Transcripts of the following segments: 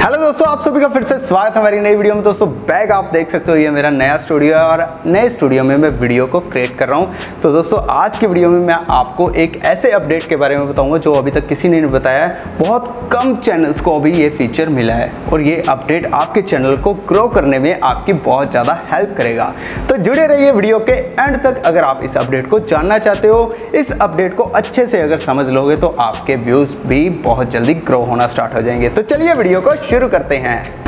Hello दोस्तों, आप सभी का फिर से स्वागत है हमारी नई वीडियो में। दोस्तों, बैग आप देख सकते हो, ये मेरा नया स्टूडियो है और नए स्टूडियो में मैं वीडियो को क्रिएट कर रहा हूँ। तो दोस्तों, आज की वीडियो में मैं आपको एक ऐसे अपडेट के बारे में बताऊँगा जो अभी तक किसी ने नहीं बताया है। बहुत कम चैनल्स को भी ये फीचर मिला है और ये अपडेट आपके चैनल को ग्रो करने में आपकी बहुत ज़्यादा हेल्प करेगा। तो जुड़े रहिए वीडियो के एंड तक। अगर आप इस अपडेट को जानना चाहते हो, इस अपडेट को अच्छे से अगर समझ लोगे तो आपके व्यूज़ भी बहुत जल्दी ग्रो होना स्टार्ट हो जाएँगे। तो चलिए वीडियो को शुरू करते हैं।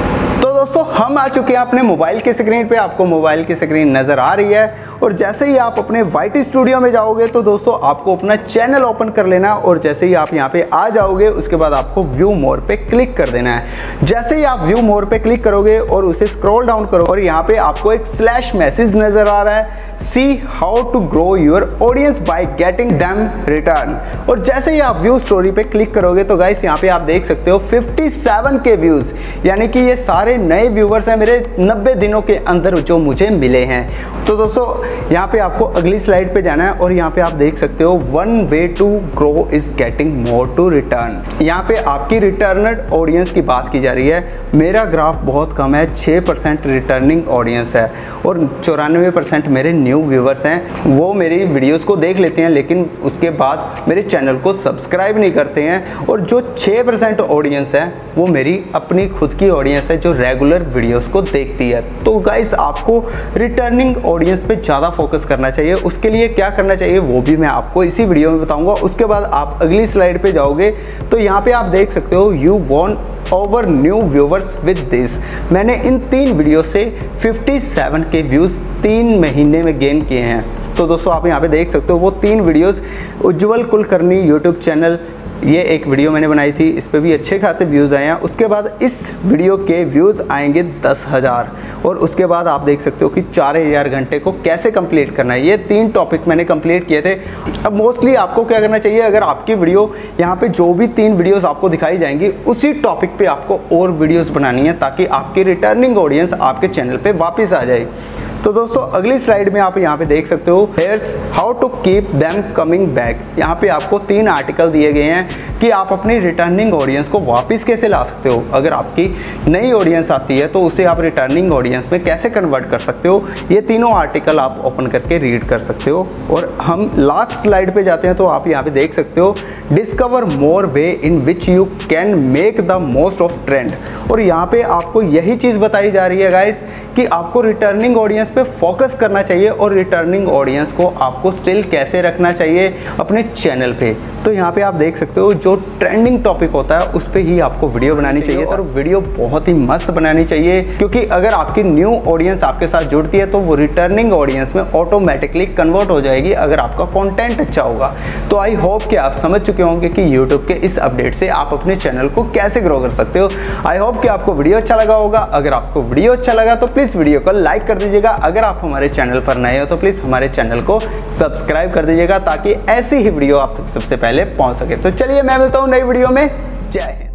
दोस्तों, हम आ चुके हैं अपने मोबाइल की स्क्रीन पे। आपको मोबाइल की स्क्रीन नज़र आ रही है। और जैसे ही आप अपने वाइट स्टूडियो में जाओगे तो दोस्तों, आपको अपना चैनल ओपन कर लेना और जैसे ही आप यहाँ पे आ जाओगे, उसके बाद आपको व्यू मोर पे क्लिक कर देना है। जैसे ही आप व्यू मोर पे क्लिक करोगे और उसे स्क्रॉल डाउन करो, और यहाँ पे आपको एक स्लैश मैसेज नज़र आ रहा है। See how to grow your audience by getting them return और जैसे ही आप व्यू स्टोरी पे क्लिक करोगे तो गाइस यहाँ पे आप देख सकते हो 57 के व्यूज़ यानी कि ये सारे नए व्यूवर्स हैं मेरे 90 दिनों के अंदर जो मुझे मिले हैं। तो दोस्तों, यहाँ पे आपको अगली स्लाइड पे जाना है और यहाँ पे आप देख सकते हो one way to grow is getting more to return यहाँ पे आपकी रिटर्नड ऑडियंस की बात की जा रही है। मेरा ग्राफ बहुत कम है 6 परसेंट रिटर्निंग ऑडियंस है और चौरानवे परसेंट मेरे न्यू व्यूवर्स हैं। वो मेरी वीडियोस को देख लेते हैं, लेकिन उसके बाद मेरे चैनल को सब्सक्राइब नहीं करते हैं और जो 6 परसेंट ऑडियंस है, वो मेरी अपनी खुद की ऑडियंस है, जो रेगुलर वीडियोस को देखती है। तो गाइस आपको रिटर्निंग ऑडियंस पे ज़्यादा फोकस करना चाहिए। उसके लिए क्या करना चाहिए, वो भी मैं आपको इसी वीडियो में बताऊँगा। उसके बाद आप अगली स्लाइड पे जाओगे तो यहाँ पे आप देख सकते हो you want over new viewers with this मैंने इन तीन वीडियो से 57 के व्यूज़ तीन महीने में गेन किए हैं। तो दोस्तों, आप यहाँ पे देख सकते हो, वो तीन videos Ujjwal Kulkarni YouTube channel ये एक वीडियो मैंने बनाई थी, इस पर भी अच्छे खासे व्यूज़ आए हैं। उसके बाद इस वीडियो के व्यूज़ आएँगे दस हज़ार। और उसके बाद आप देख सकते हो कि चार हज़ार घंटे को कैसे कंप्लीट करना है। ये तीन टॉपिक मैंने कंप्लीट किए थे। अब मोस्टली आपको क्या करना चाहिए, अगर आपकी वीडियो यहाँ पे जो भी तीन वीडियोस आपको दिखाई जाएँगी, उसी टॉपिक पे आपको और वीडियोस बनानी है, ताकि आपकी रिटर्निंग ऑडियंस आपके चैनल पे वापस आ जाए। तो दोस्तों, अगली स्लाइड में आप यहाँ पे देख सकते हो here's how to keep them coming back यहाँ पे आपको तीन आर्टिकल दिए गए हैं कि आप अपनी रिटर्निंग ऑडियंस को वापस कैसे ला सकते हो। अगर आपकी नई ऑडियंस आती है तो उसे आप रिटर्निंग ऑडियंस में कैसे कन्वर्ट कर सकते हो? ये तीनों आर्टिकल आप ओपन करके रीड कर सकते हो। और हम लास्ट स्लाइड पे जाते हैं तो आप यहाँ पे देख सकते हो discover more way in which you can make the most of trend और यहाँ पे आपको यही चीज़ बताई जा रही है गाइस कि आपको रिटर्निंग ऑडियंस पे फोकस करना चाहिए और रिटर्निंग ऑडियंस को आपको स्टिल कैसे रखना चाहिए अपने चैनल पे। तो यहाँ पे आप देख सकते हो जो ट्रेंडिंग टॉपिक होता है उस पर ही आपको वीडियो बनानी चाहिए और वीडियो बहुत ही मस्त बनानी चाहिए क्योंकि अगर आपकी न्यू ऑडियंस आपके साथ जुड़ती है तो वो रिटर्निंग ऑडियंस में ऑटोमेटिकली कन्वर्ट हो जाएगी अगर आपका कॉन्टेंट अच्छा होगा। तो आई होप कि आप समझ चुके होंगे कि यूट्यूब के इस अपडेट से आप अपने चैनल को कैसे ग्रो कर सकते हो। आई होप कि आपको वीडियो अच्छा लगा होगा। अगर आपको वीडियो अच्छा लगा तो प्लीज़ वीडियो को लाइक कर दीजिएगा। अगर आप हमारे चैनल पर नए हो तो प्लीज़ हमारे चैनल को सब्सक्राइब कर दीजिएगा ताकि ऐसी ही वीडियो आप तक सबसे पहले पहुँच सके। तो चलिए, मैं मिलता हूँ नई वीडियो में। जय हिंद।